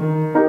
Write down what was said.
Bye.